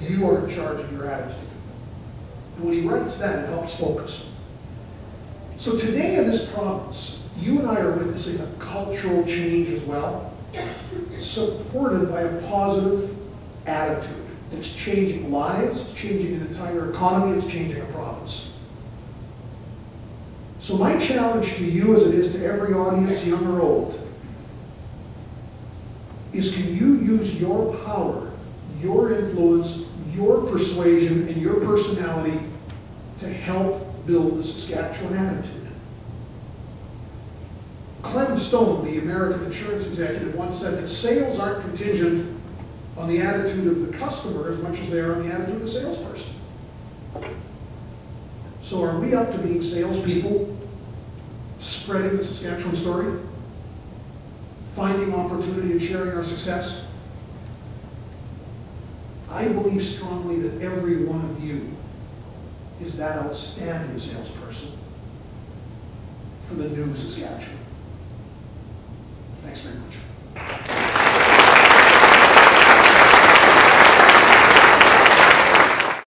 you are in charge of your attitude. And when he writes that, it helps focus. So today in this province, you and I are witnessing a cultural change as well, supported by a positive attitude. It's changing lives, it's changing an entire economy, it's changing a province. So my challenge to you, as it is to every audience, young or old, is can you use your power, influence, your persuasion, and your personality to help build the Saskatchewan attitude? Clem Stone, the American insurance executive, once said that sales aren't contingent on the attitude of the customer as much as they are on the attitude of the salesperson. So are we up to being salespeople, spreading the Saskatchewan story, finding opportunity and sharing our success? I believe strongly that every one of you is that outstanding salesperson for the new Saskatchewan.